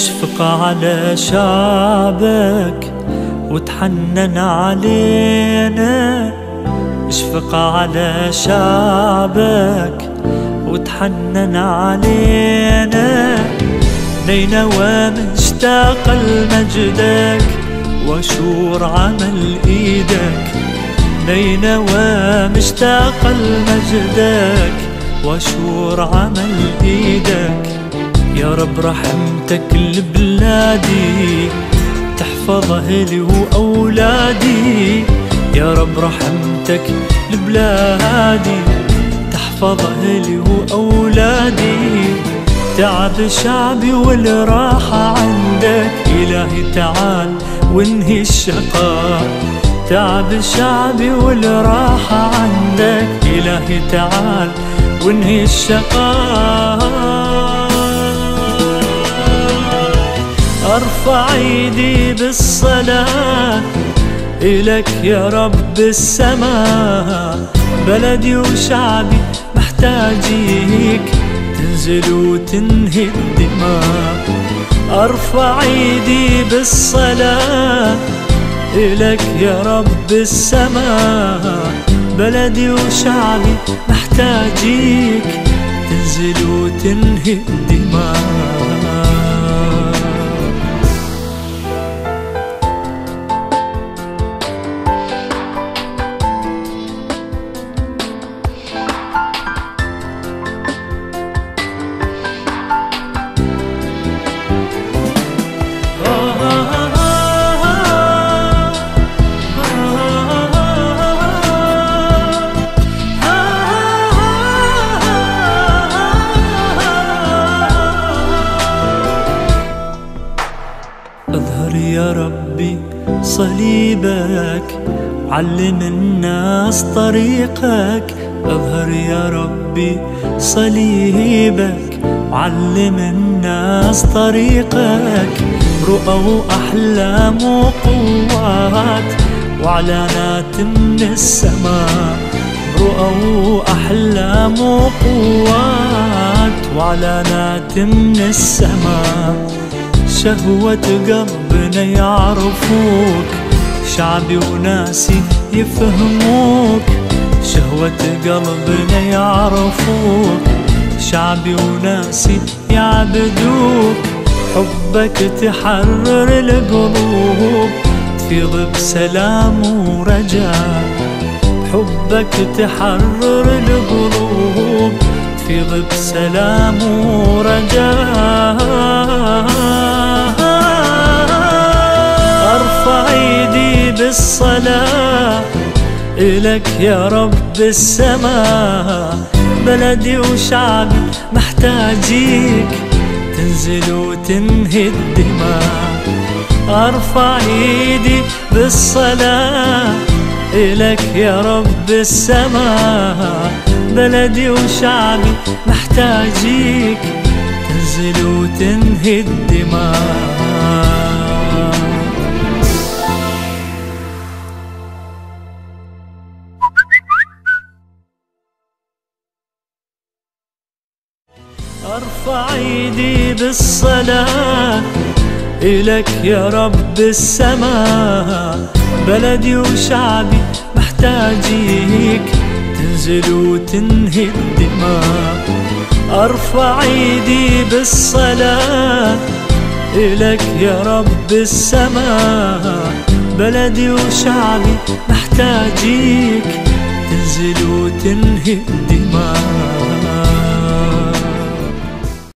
أشفق على شعبك وتحنن علينا. أشفق على شعبك وتحنن علينا. نينوى مشتاق لمجدك وشور عمل إيدك. نينوى مشتاق لمجدك وشور عمل إيدك. رب رحمتك لبلادي تحفظ أهلي وأولادي. يا رب رحمتك لبلادي تحفظ أهلي وأولادي. تعب شعبي والراحة عندك إلهي تعال وانهي الشقاء. تعب شعبي والراحة عندك إلهي تعال وانهي الشقاء. أرفع ايدي بالصلاة إلك يا رب السماء. بلدي وشعبي محتاجيك تنزل وتنهي الدماء. أرفع ايدي بالصلاة إلك يا رب السماء. بلدي وشعبي محتاجيك تنزل وتنهي الدماء. اظهر يا ربي صليبك علم الناس طريقك. أظهر يا ربي صليبك علم الناس طريقك. رؤى وأحلام وقوات وإعلانات من السماء. رؤى وأحلام وقوات وإعلانات من السماء. شهوة قلبنا يعرفوك. شعبي وناسي يفهموك. شهوة قلبنا يعرفوك. شعبي وناسي يعبدوك. حبك تحرر القلوب. تفيض بسلام ورجاء. حبك تحرر القلوب. تفيض بسلام ورجاء. ايدي بالصلاة إلك يا رب السماء. بلدي وشعبي محتاجيك. تنزل وتنهي الدماء. أرفع إيدي بالصلاة. إلك يا رب السماء. بلدي وشعبي محتاجيك. تنزل وتنهي الدماء. ارفع ايدي بالصلاة إلك يا رب السماء. بلدي وشعبي محتاجيك تنزل وتنهي الدماء. أرفع ايدي بالصلاة إلك يا رب السماء. بلدي وشعبي محتاجيك تنزل وتنهي الدماء.